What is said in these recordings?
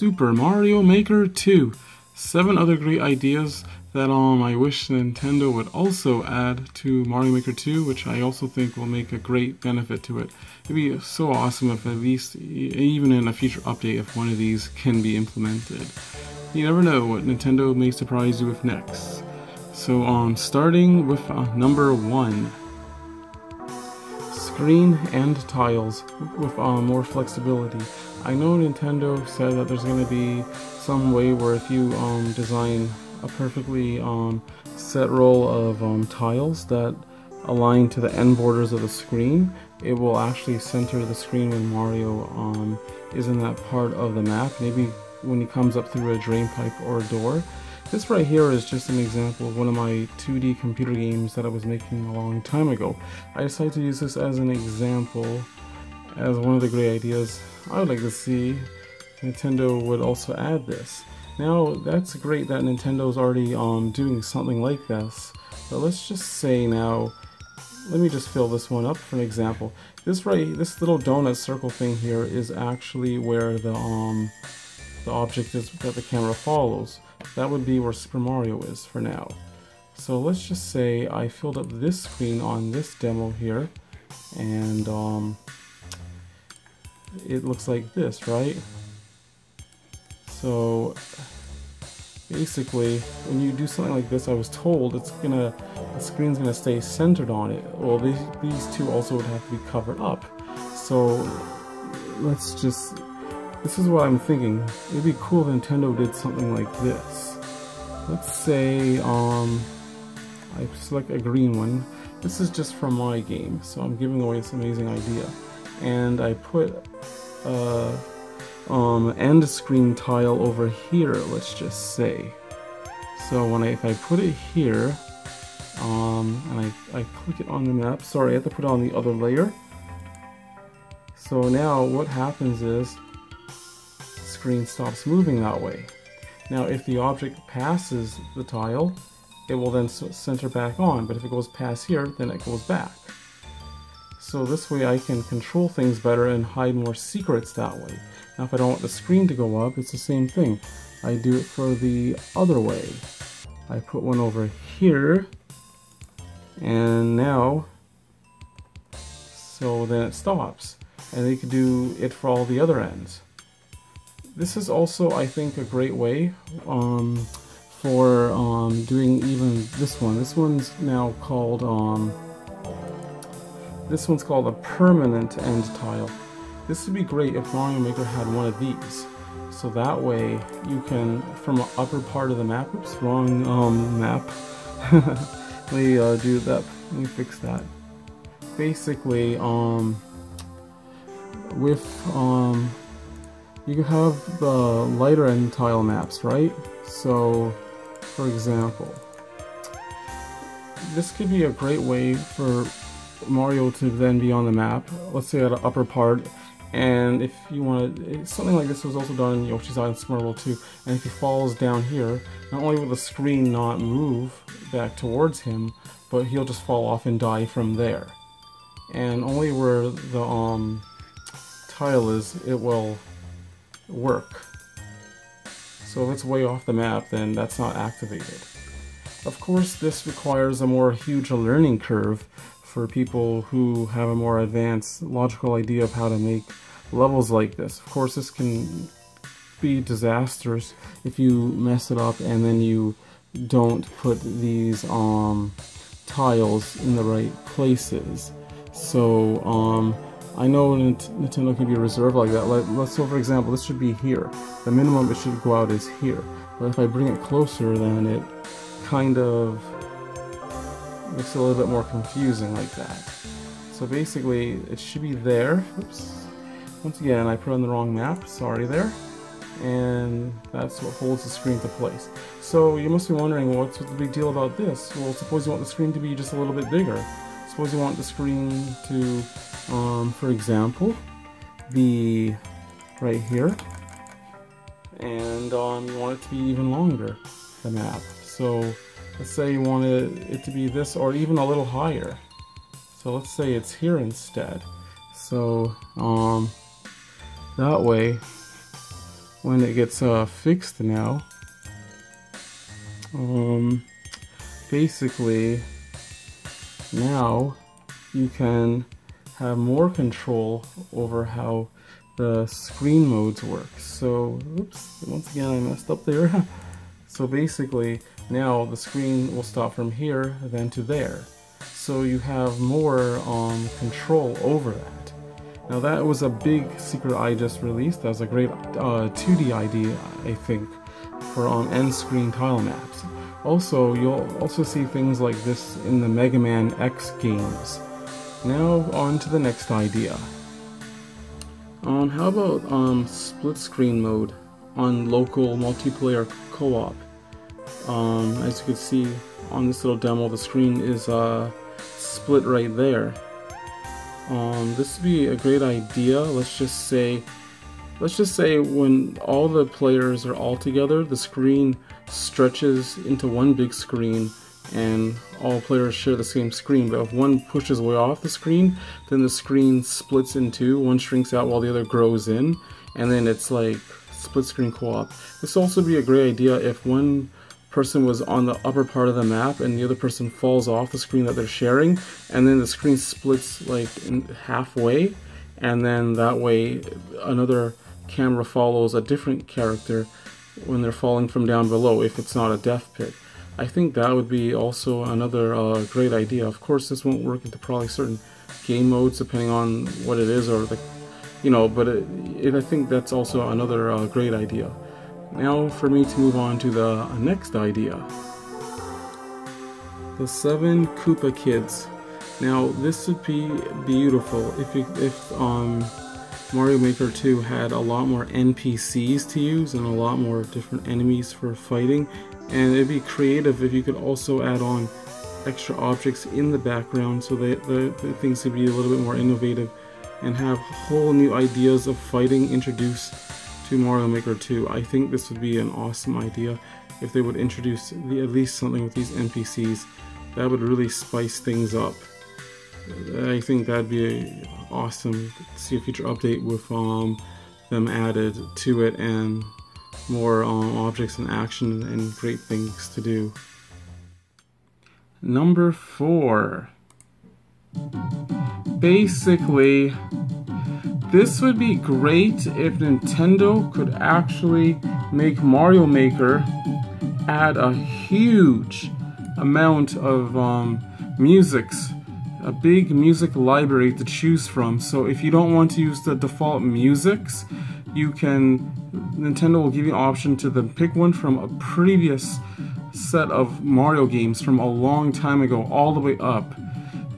Super Mario Maker 2. Seven other great ideas that um I wish Nintendo would also add to Mario Maker 2, which I also think will make a great benefit to it. It'd be so awesome if at least, even in a future update, if one of these can be implemented. You never know what Nintendo may surprise you with next. So um, starting with uh, number one. Screen and tiles with uh, more flexibility. I know Nintendo said that there's going to be some way where if you um, design a perfectly um, set row of um, tiles that align to the end borders of the screen, it will actually center the screen when Mario um, is in that part of the map. Maybe when he comes up through a drain pipe or a door. This right here is just an example of one of my 2D computer games that I was making a long time ago. I decided to use this as an example, as one of the great ideas I would like to see Nintendo would also add this. Now, that's great that Nintendo's already um, doing something like this, but let's just say now, let me just fill this one up for an example. This right, this little donut circle thing here is actually where the um, the object is that the camera follows. That would be where Super Mario is for now. So let's just say I filled up this screen on this demo here, and um, it looks like this, right? So basically, when you do something like this, I was told it's gonna, the screen's gonna stay centered on it. Well, these, these two also would have to be covered up. So let's just, this is what I'm thinking. It'd be cool if Nintendo did something like this. Let's say, um, I select a green one. This is just from my game, so I'm giving away this amazing idea. And I put uh, um, end screen tile over here, let's just say. So when I, if I put it here, um, and I, I click it on the map, sorry, I have to put it on the other layer. So now what happens is, screen stops moving that way. Now if the object passes the tile, it will then center back on, but if it goes past here, then it goes back. So this way I can control things better and hide more secrets that way. Now if I don't want the screen to go up, it's the same thing. I do it for the other way. I put one over here, and now, so then it stops. And they could do it for all the other ends. This is also, I think, a great way um, for um, doing even this one. This one's now called um, this one's called a permanent end tile. This would be great if Mario Maker had one of these. So that way you can, from the upper part of the map, oops, wrong um, map. Let me uh, do that, let me fix that. Basically, um, with, um, you can have the lighter end tile maps, right? So, for example, this could be a great way for Mario to then be on the map, let's say at the upper part, and if you want to, something like this was also done in Yoshi's Island World 2, and if he falls down here, not only will the screen not move back towards him, but he'll just fall off and die from there. And only where the um, tile is, it will work. So if it's way off the map, then that's not activated. Of course, this requires a more huge learning curve for people who have a more advanced logical idea of how to make levels like this. Of course, this can be disastrous if you mess it up and then you don't put these um, tiles in the right places. So um, I know Nintendo can be reserved like that. Let, us so for example, this should be here. The minimum it should go out is here. But if I bring it closer, then it kind of makes it a little bit more confusing like that. So basically, it should be there. Oops. Once again, I put on the wrong map. Sorry there. And that's what holds the screen to place. So you must be wondering, what's the big deal about this? Well, suppose you want the screen to be just a little bit bigger. Suppose you want the screen to, um, for example, be right here. And um, you want it to be even longer, the map. So Let's say you wanted it to be this or even a little higher. So let's say it's here instead. So um, that way when it gets uh, fixed now, um, basically now you can have more control over how the screen modes work. So, oops, once again I messed up there. so basically, now the screen will stop from here then to there. So you have more um, control over that. Now that was a big secret I just released. That was a great uh, 2D idea, I think, for um, end screen tile maps. Also, you'll also see things like this in the Mega Man X games. Now on to the next idea. Um, how about um, split screen mode on local multiplayer co-op? Um, as you can see on this little demo, the screen is uh, split right there. Um, this would be a great idea. Let's just say, let's just say when all the players are all together, the screen stretches into one big screen and all players share the same screen, but if one pushes way off the screen, then the screen splits in two, one shrinks out while the other grows in, and then it's like split screen co-op. This also be a great idea if one person was on the upper part of the map and the other person falls off the screen that they're sharing, and then the screen splits like halfway, and then that way another camera follows a different character when they're falling from down below if it's not a death pit. I think that would be also another uh, great idea. Of course, this won't work into probably certain game modes depending on what it is or the, you know, but it, it, I think that's also another uh, great idea. Now for me to move on to the next idea. The Seven Koopa Kids. Now this would be beautiful if you, if um, Mario Maker 2 had a lot more NPCs to use and a lot more different enemies for fighting and it'd be creative if you could also add on extra objects in the background so that the, the things could be a little bit more innovative and have whole new ideas of fighting introduced to Mario Maker 2. I think this would be an awesome idea if they would introduce the, at least something with these NPCs that would really spice things up. I think that'd be awesome to see a future update with um, them added to it and more um, objects in action and great things to do. Number four. Basically, this would be great if Nintendo could actually make Mario Maker add a huge amount of um, musics, a big music library to choose from. So if you don't want to use the default musics, you can Nintendo will give you an option to then pick one from a previous set of Mario games from a long time ago all the way up.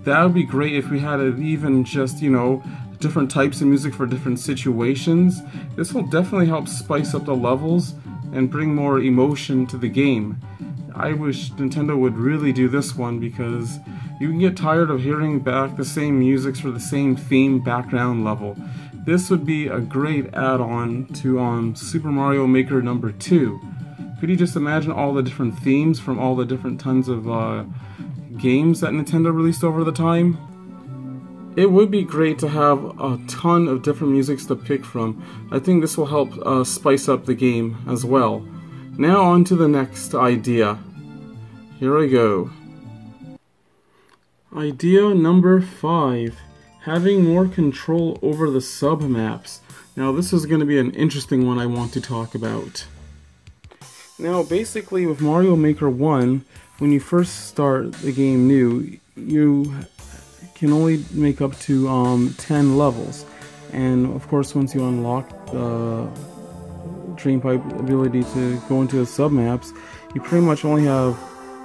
That would be great if we had it even just, you know, different types of music for different situations. This will definitely help spice up the levels and bring more emotion to the game. I wish Nintendo would really do this one because you can get tired of hearing back the same musics for the same theme background level. This would be a great add-on to um, Super Mario Maker number 2. Could you just imagine all the different themes from all the different tons of uh, games that Nintendo released over the time? It would be great to have a ton of different musics to pick from. I think this will help uh, spice up the game as well. Now on to the next idea. Here we go. Idea number 5 having more control over the submaps. Now this is going to be an interesting one I want to talk about. Now basically with Mario Maker 1, when you first start the game new, you can only make up to um, 10 levels. And of course once you unlock the Drain Pipe ability to go into the submaps, you pretty much only have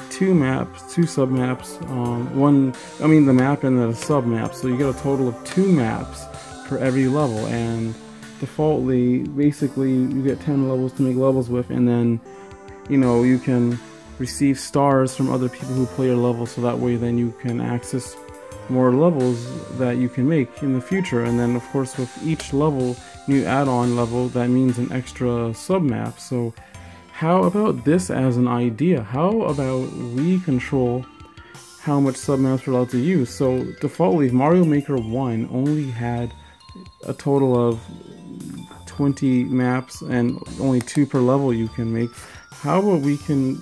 two maps, two submaps, um, one, I mean the map and the submap, so you get a total of two maps for every level, and defaultly, basically, you get 10 levels to make levels with, and then, you know, you can receive stars from other people who play your level, so that way then you can access more levels that you can make in the future, and then of course with each level, new add-on level, that means an extra submap, so how about this as an idea? How about we control how much submaps we're allowed to use? So defaultly, Mario Maker 1 only had a total of 20 maps and only two per level you can make. How about we can,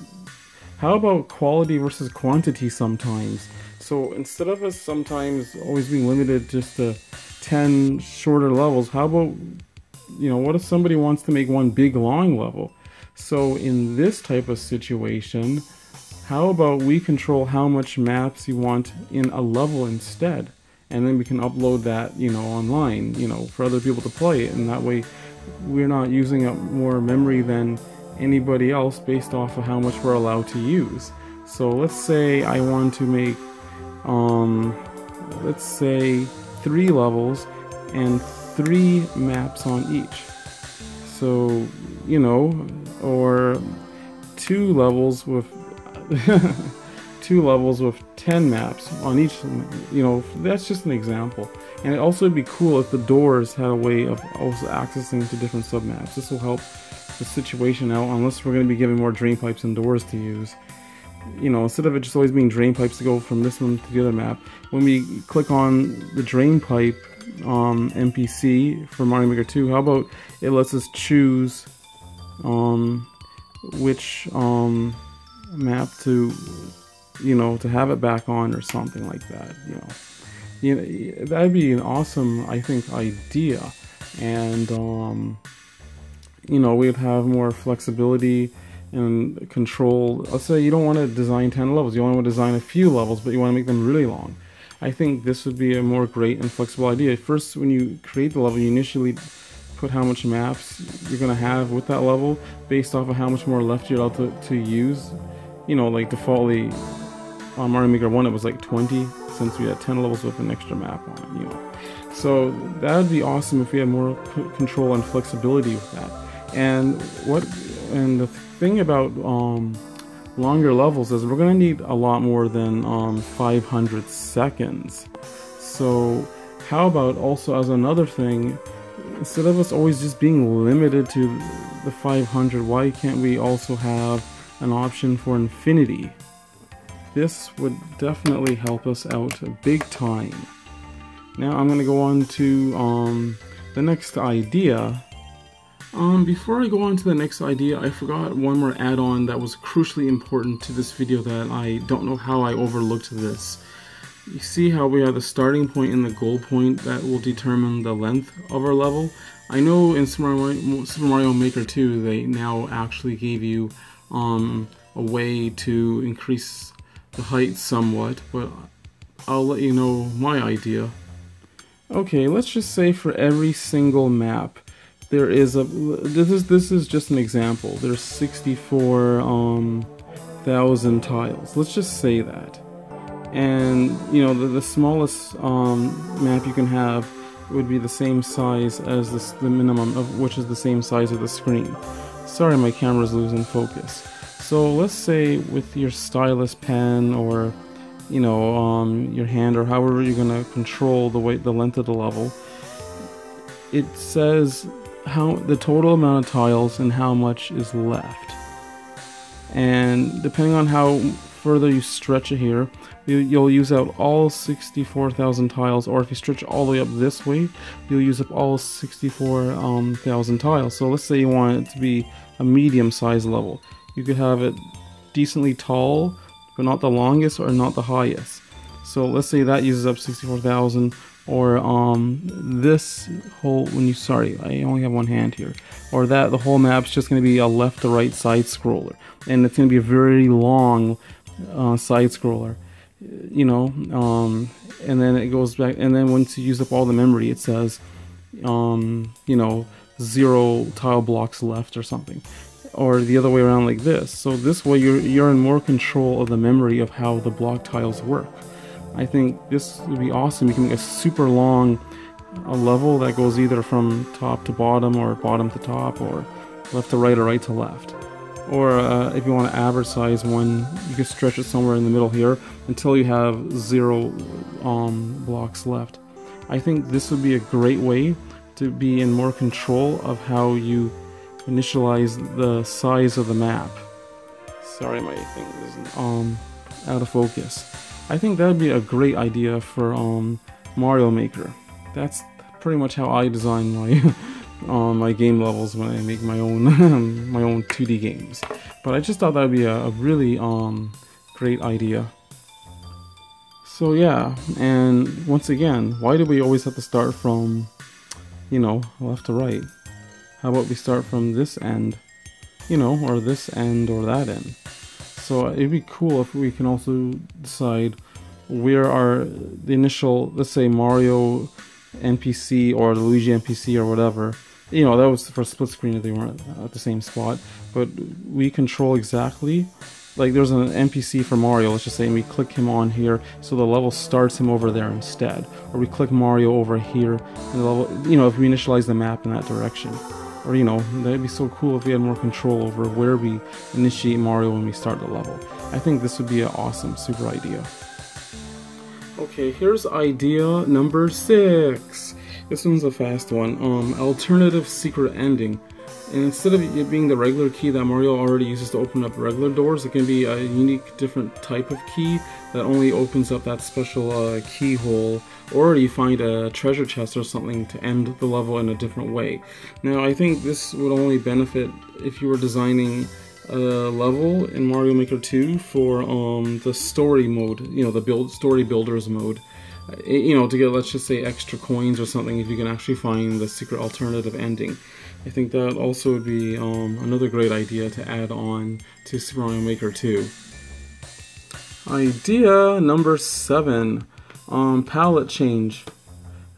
how about quality versus quantity sometimes? So instead of us sometimes always being limited just to 10 shorter levels, how about, you know, what if somebody wants to make one big long level? So in this type of situation, how about we control how much maps you want in a level instead? And then we can upload that, you know, online, you know, for other people to play it. And that way we're not using up more memory than anybody else based off of how much we're allowed to use. So let's say I want to make, um, let's say three levels and three maps on each. So, you know, or two levels with two levels with 10 maps on each, you know, that's just an example. And it also would be cool if the doors had a way of also accessing to different submaps. This will help the situation out, unless we're going to be giving more drain pipes and doors to use. You know, instead of it just always being drain pipes to go from this one to the other map, when we click on the drain pipe um, NPC for Mario Maker 2, how about it lets us choose um, which um, map to you know to have it back on or something like that you know. You know that'd be an awesome i think idea. And um you know we'd have more flexibility and control let's say you don't want to design 10 levels you only want to design a few levels but you want to make them really long i think this would be a more great and flexible idea first when you create the level you initially put how much maps you're going to have with that level based off of how much more left you're allowed to, to use you know, like defaultly on Mario Maker 1 it was like 20 since we had 10 levels with an extra map on it, you know. So that would be awesome if we had more control and flexibility with that. And what and the thing about um, longer levels is we're going to need a lot more than um, 500 seconds. So how about also as another thing, instead of us always just being limited to the 500, why can't we also have an option for infinity. This would definitely help us out big time. Now I'm going to go on to um, the next idea. Um, before I go on to the next idea, I forgot one more add-on that was crucially important to this video that I don't know how I overlooked this. You see how we have the starting point and the goal point that will determine the length of our level? I know in Super Mario, Super Mario Maker 2 they now actually gave you um, a way to increase the height somewhat, but I'll let you know my idea. Okay, let's just say for every single map, there is a this is this is just an example. There's 64 um, thousand tiles. Let's just say that, and you know the, the smallest um, map you can have would be the same size as this, the minimum of which is the same size of the screen. Sorry, my camera's losing focus. So let's say with your stylus pen or you know um, your hand or however you're gonna control the weight, the length of the level, it says how the total amount of tiles and how much is left. And depending on how further you stretch it here, you, will use out all 64,000 tiles, or if you stretch all the way up this way, you'll use up all 64,000 um, tiles. So let's say you want it to be a medium size level. You could have it decently tall, but not the longest or not the highest. So let's say that uses up 64,000 or um, this whole, when you, sorry, I only have one hand here, or that the whole map's just going to be a left to right side scroller. And it's going to be a very long uh, side scroller, you know, um, and then it goes back, and then once you use up all the memory, it says, um, you know, zero tile blocks left or something, or the other way around like this. So this way you're, you're in more control of the memory of how the block tiles work. I think this would be awesome. You can make a super long a level that goes either from top to bottom or bottom to top or left to right or right to left. Or uh, if you want to average size one, you can stretch it somewhere in the middle here until you have zero um, blocks left. I think this would be a great way to be in more control of how you initialize the size of the map. Sorry, my thing is um, out of focus. I think that would be a great idea for um, Mario Maker. That's pretty much how I design my um, my game levels when I make my own my own 2D games. But I just thought that would be a, a really um, great idea. So yeah, and once again, why do we always have to start from, you know, left to right? How about we start from this end, you know, or this end or that end? So it'd be cool if we can also decide where our the initial, let's say Mario NPC or Luigi NPC or whatever. You know, that was for split screen if they weren't at the same spot. But we control exactly, like there's an NPC for Mario, let's just say, and we click him on here, so the level starts him over there instead. Or we click Mario over here, and the level, you know, if we initialize the map in that direction. Or, you know, that'd be so cool if we had more control over where we initiate Mario when we start the level. I think this would be an awesome, super idea. Okay, here's idea number six. This one's a fast one. Um, alternative secret ending. And instead of it being the regular key that Mario already uses to open up regular doors, it can be a unique, different type of key that only opens up that special uh, keyhole, or you find a treasure chest or something to end the level in a different way. Now, I think this would only benefit if you were designing a level in Mario Maker 2 for um, the story mode, you know, the build story builders mode. You know, to get, let's just say, extra coins or something if you can actually find the secret alternative ending. I think that also would be um, another great idea to add on to Super Mario Maker 2. Idea number 7, um, palette change.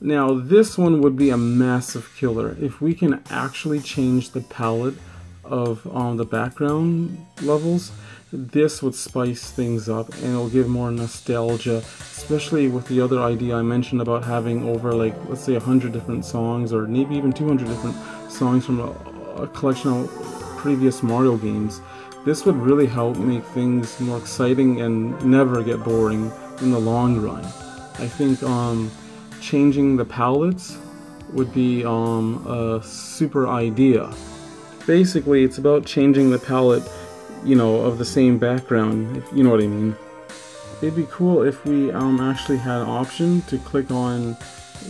Now this one would be a massive killer. If we can actually change the palette of um, the background levels, this would spice things up and it'll give more nostalgia, especially with the other idea I mentioned about having over like, let's say 100 different songs or maybe even 200 different songs from a, a collection of previous Mario games. This would really help make things more exciting and never get boring in the long run. I think um, changing the palettes would be um, a super idea basically it's about changing the palette, you know, of the same background, if you know what I mean. It'd be cool if we um, actually had an option to click on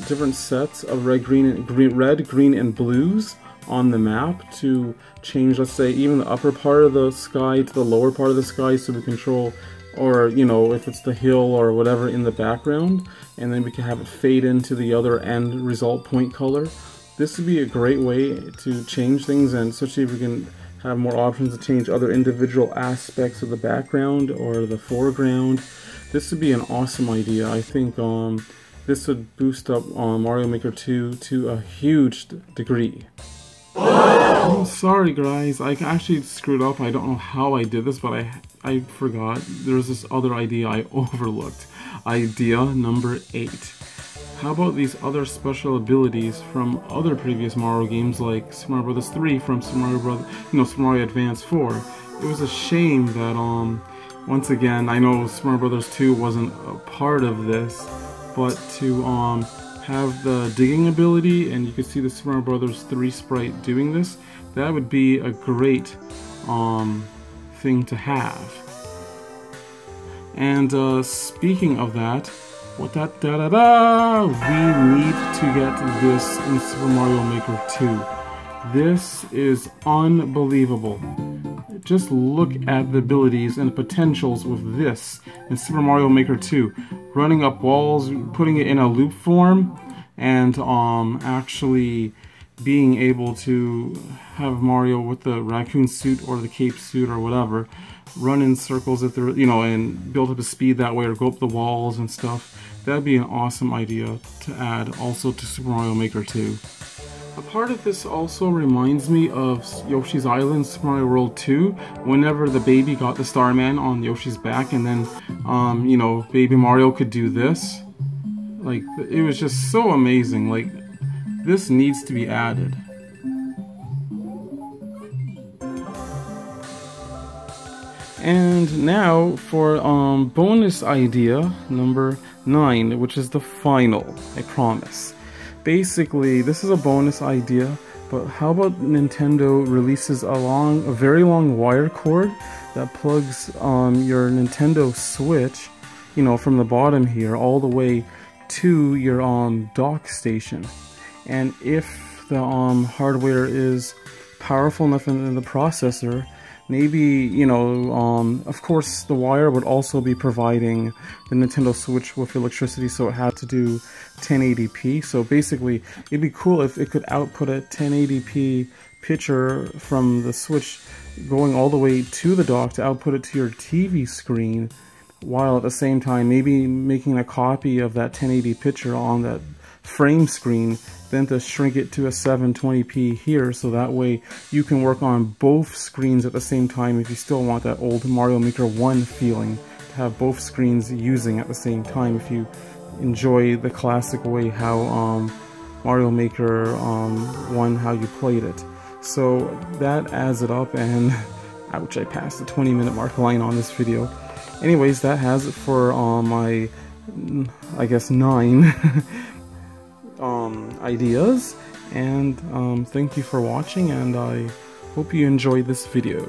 different sets of red, green, and green, red, green, and blues on the map to change, let's say, even the upper part of the sky to the lower part of the sky so we control, or, you know, if it's the hill or whatever in the background, and then we can have it fade into the other end result point color this would be a great way to change things and especially if we can have more options to change other individual aspects of the background or the foreground. This would be an awesome idea. I think um, this would boost up um, Mario Maker 2 to a huge degree. I'm sorry guys, I actually screwed up. I don't know how I did this, but I I forgot. There's this other idea I overlooked. Idea number 8. How about these other special abilities from other previous Mario games like Super Mario Bros. 3 from Super Mario Bros. you know, Super Mario Advance 4? It was a shame that, um, once again, I know Super Mario Bros. 2 wasn't a part of this, but to, um, have the digging ability, and you can see the Super Mario Bros. 3 sprite doing this, that would be a great, um, thing to have. And, uh, speaking of that, what da da da! We need to get this in Super Mario Maker 2. This is unbelievable. Just look at the abilities and the potentials with this in Super Mario Maker 2. Running up walls, putting it in a loop form, and um, actually being able to have Mario with the raccoon suit or the cape suit or whatever run in circles if they're you know and build up a speed that way or go up the walls and stuff that'd be an awesome idea to add also to Super Mario Maker 2 a part of this also reminds me of Yoshi's Island Super Mario World 2 whenever the baby got the Starman on Yoshi's back and then um, you know baby Mario could do this like it was just so amazing like this needs to be added. And now for um, bonus idea number 9, which is the final, I promise. Basically, this is a bonus idea, but how about Nintendo releases a long, a very long wire cord that plugs um, your Nintendo Switch, you know, from the bottom here all the way to your um, dock station. And if the um, hardware is powerful enough in, in the processor, maybe, you know, um, of course the wire would also be providing the Nintendo Switch with electricity, so it had to do 1080p. So basically, it'd be cool if it could output a 1080p picture from the Switch going all the way to the dock to output it to your TV screen, while at the same time maybe making a copy of that 1080 picture on that frame screen, then to shrink it to a 720p here, so that way you can work on both screens at the same time if you still want that old Mario Maker 1 feeling, to have both screens using at the same time if you enjoy the classic way how um, Mario Maker um, 1, how you played it. So that adds it up and ouch, I passed the 20 minute mark line on this video. Anyways, that has it for uh, my, I guess, nine um, ideas. And um, thank you for watching, and I hope you enjoy this video.